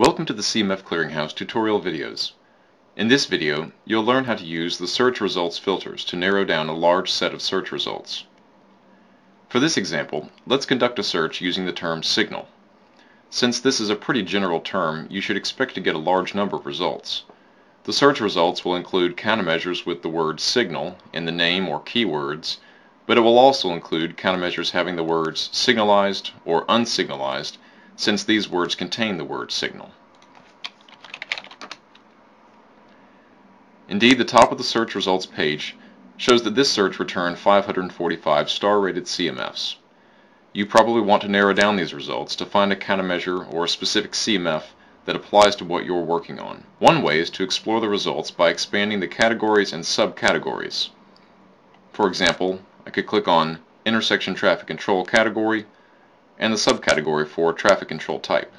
Welcome to the CMF Clearinghouse tutorial videos. In this video, you'll learn how to use the search results filters to narrow down a large set of search results. For this example, let's conduct a search using the term signal. Since this is a pretty general term, you should expect to get a large number of results. The search results will include countermeasures with the word signal in the name or keywords, but it will also include countermeasures having the words signalized or unsignalized since these words contain the word signal. Indeed, the top of the search results page shows that this search returned 545 star-rated CMFs. You probably want to narrow down these results to find a countermeasure or a specific CMF that applies to what you're working on. One way is to explore the results by expanding the categories and subcategories. For example, I could click on Intersection Traffic Control category and the subcategory for Traffic Control type.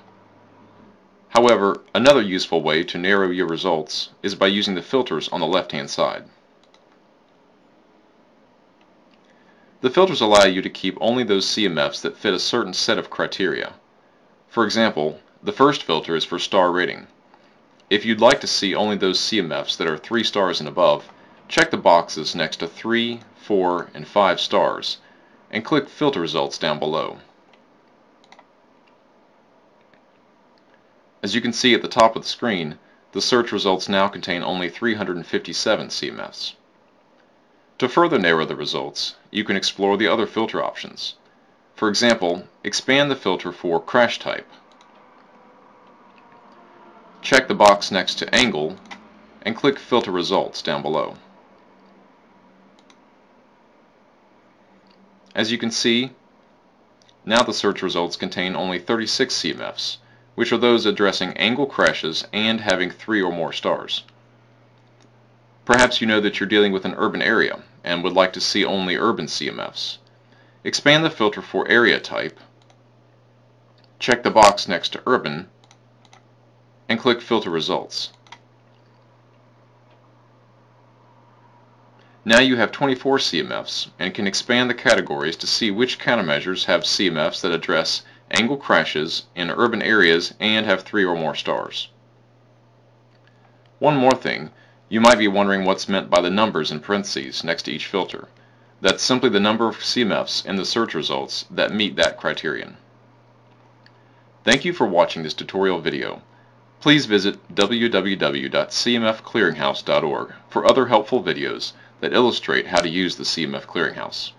However, another useful way to narrow your results is by using the filters on the left-hand side. The filters allow you to keep only those CMFs that fit a certain set of criteria. For example, the first filter is for star rating. If you'd like to see only those CMFs that are 3 stars and above, check the boxes next to 3, 4, and 5 stars, and click Filter Results down below. As you can see at the top of the screen, the search results now contain only 357 CMFs. To further narrow the results, you can explore the other filter options. For example, expand the filter for crash type. Check the box next to angle and click filter results down below. As you can see, now the search results contain only 36 CMFs, which are those addressing angle crashes and having three or more stars. Perhaps you know that you're dealing with an urban area and would like to see only urban CMFs. Expand the filter for area type, check the box next to urban, and click filter results. Now you have 24 CMFs and can expand the categories to see which countermeasures have CMFs that address angle crashes in urban areas and have three or more stars. One more thing, you might be wondering what's meant by the numbers in parentheses next to each filter. That's simply the number of CMFs in the search results that meet that criterion. Thank you for watching this tutorial video. Please visit www.cmfclearinghouse.org for other helpful videos that illustrate how to use the CMF Clearinghouse.